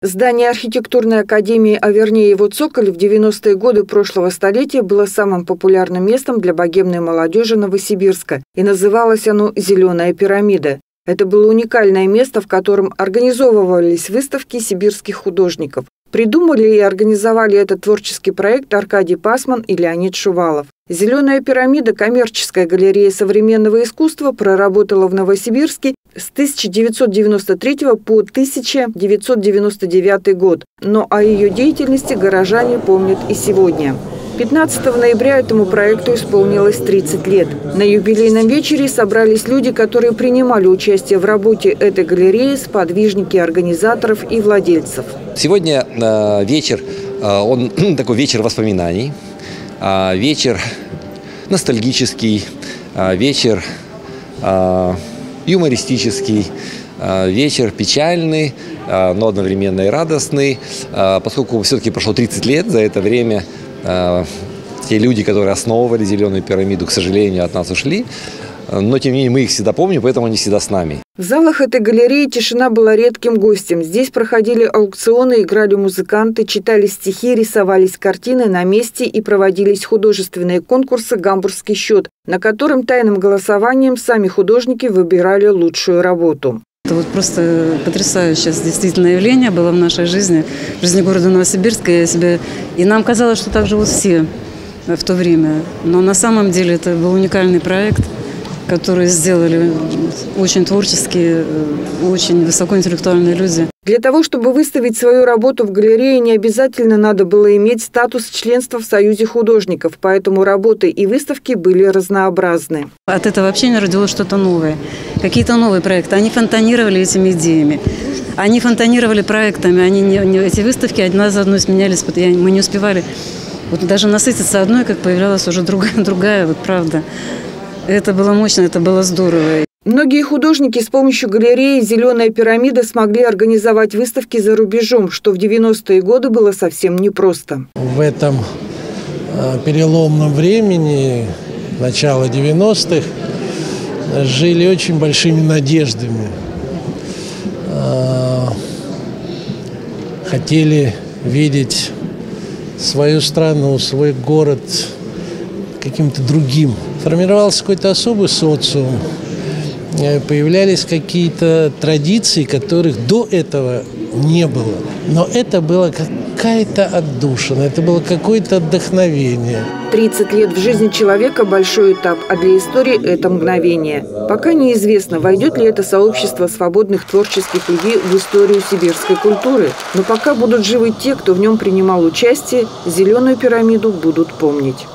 Здание архитектурной академии, а вернее его цоколь, в 90-е годы прошлого столетия было самым популярным местом для богемной молодежи Новосибирска, и называлось оно «Зеленая пирамида». Это было уникальное место, в котором организовывались выставки сибирских художников. Придумали и организовали этот творческий проект Аркадий Пасман и Леонид Шувалов. «Зеленая пирамида» – коммерческая галерея современного искусства проработала в Новосибирске с 1993 по 1999 год, но о ее деятельности горожане помнят и сегодня. 15 ноября этому проекту исполнилось 30 лет. На юбилейном вечере собрались люди, которые принимали участие в работе этой галереи, сподвижники организаторов и владельцев. Сегодня э, вечер, э, он такой вечер воспоминаний, э, вечер ностальгический, вечер юмористический, вечер печальный, но одновременно и радостный, поскольку все-таки прошло 30 лет за это время – те люди, которые основывали зеленую пирамиду, к сожалению, от нас ушли. Но, тем не менее, мы их всегда помним, поэтому они всегда с нами. В залах этой галереи тишина была редким гостем. Здесь проходили аукционы, играли музыканты, читали стихи, рисовались картины на месте и проводились художественные конкурсы «Гамбургский счет», на котором тайным голосованием сами художники выбирали лучшую работу. Это вот просто потрясающее действительно явление было в нашей жизни, в жизни города Новосибирска. Я себе... И нам казалось, что так живут все в то время. Но на самом деле это был уникальный проект – которые сделали очень творческие, э, очень высокоинтеллектуальные люди. Для того, чтобы выставить свою работу в галерее, не обязательно надо было иметь статус членства в Союзе художников, поэтому работы и выставки были разнообразны. От этого вообще не родилось что-то новое, какие-то новые проекты. Они фонтанировали этими идеями. Они фонтанировали проектами, они не, не, эти выставки одна за одной сменялись, мы не успевали вот даже насытиться одной, как появлялась уже другая, другая вот правда. Это было мощно, это было здорово. Многие художники с помощью галереи «Зеленая пирамида» смогли организовать выставки за рубежом, что в 90-е годы было совсем непросто. В этом э, переломном времени, начала 90-х, жили очень большими надеждами. Э, хотели видеть свою страну, свой город каким-то другим – формировался какой-то особый социум, появлялись какие-то традиции, которых до этого не было. Но это было какая-то отдушина, это было какое-то вдохновение. 30 лет в жизни человека – большой этап, а для истории – это мгновение. Пока неизвестно, войдет ли это сообщество свободных творческих людей в историю сибирской культуры. Но пока будут живы те, кто в нем принимал участие, зеленую пирамиду будут помнить.